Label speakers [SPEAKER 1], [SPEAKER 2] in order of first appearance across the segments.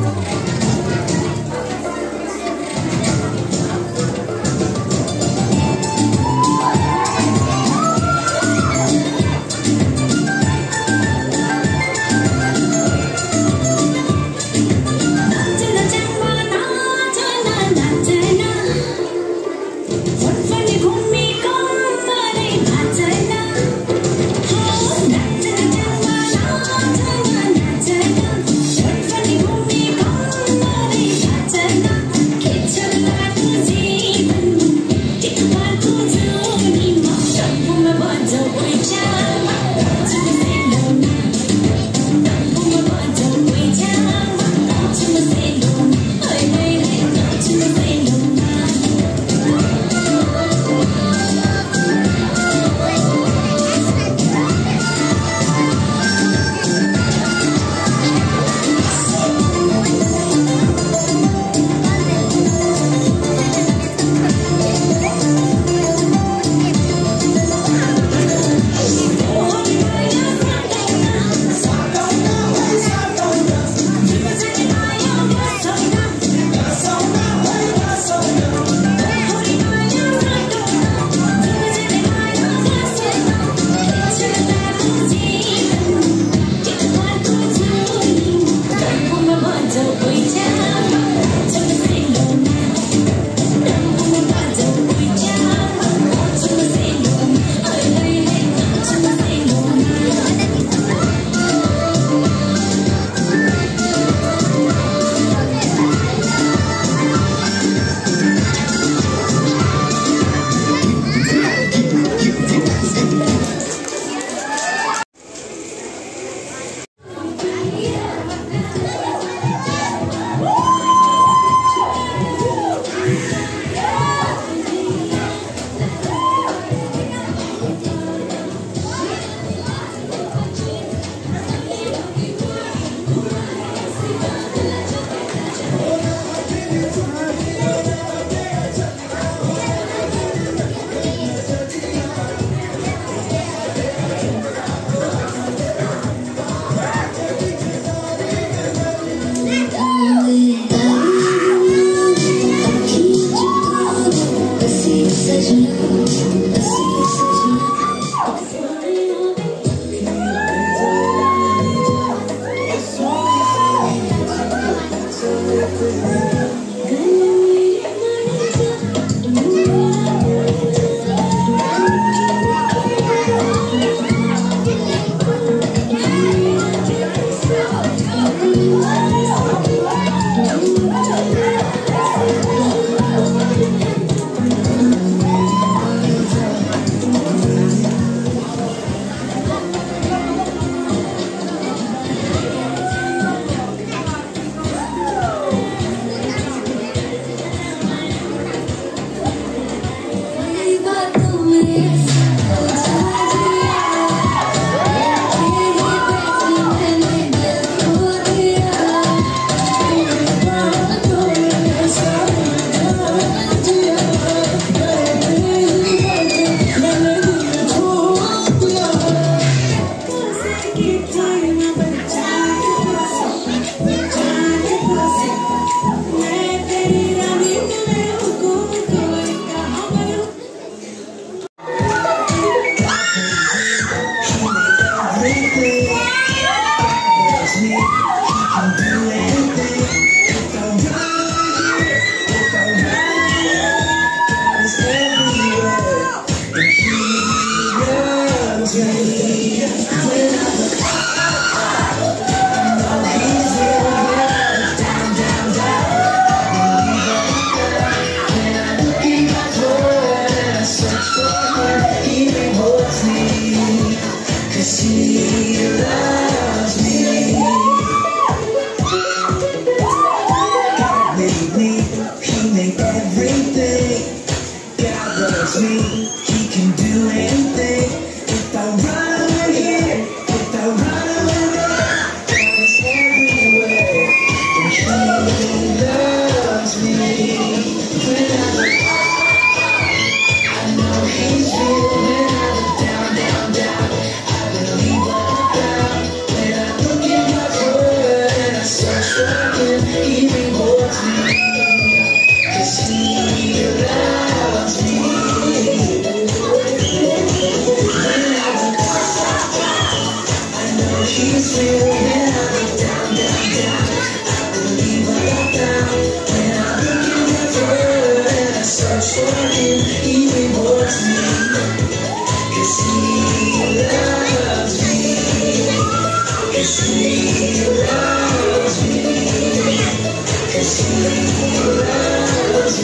[SPEAKER 1] Thank you. Yeah. You.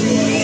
[SPEAKER 1] Yes.